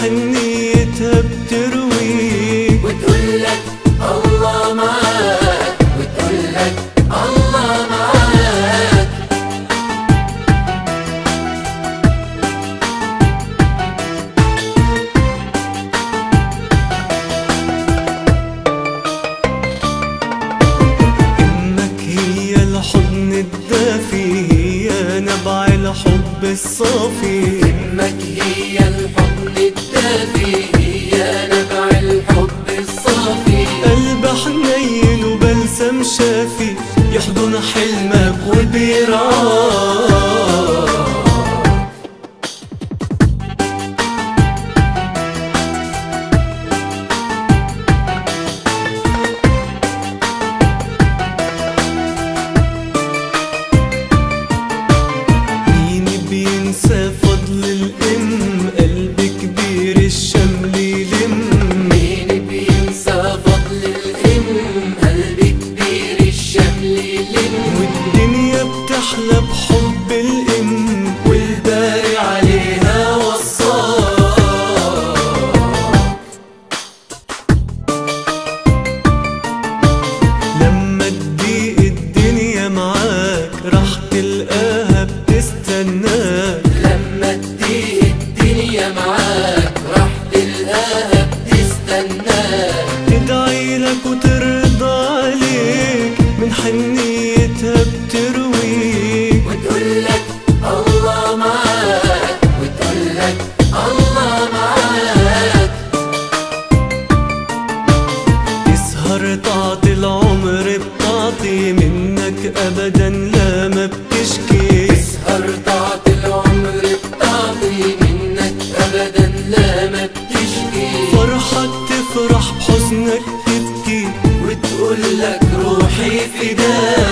حنيتها بترويك وتقولك الله معاك وتقولك الله معاك. أمك هي الحضن الدافي هي نبع الحب الصافي. أمك هي الحضن التفيت والدنيا بتحلى بحب الام العمر تعطي العمر بتعطي منك ابدا لا ما بتشكي تسهر تعطي العمر بتعطي منك ابدا لا ما بتشكي فرحك تفرح بحزنك تبكي. وتقول لك روحي فداك